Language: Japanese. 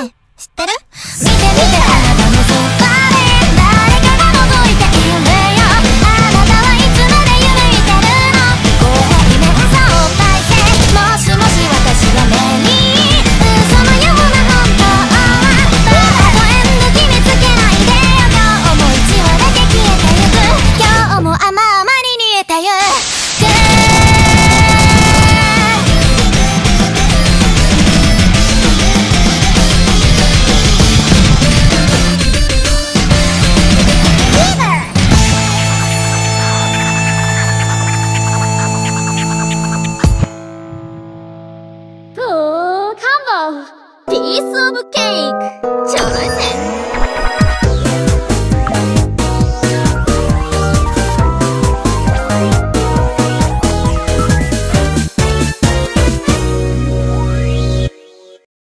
ね知ってる？ピースオブケーキ挑戦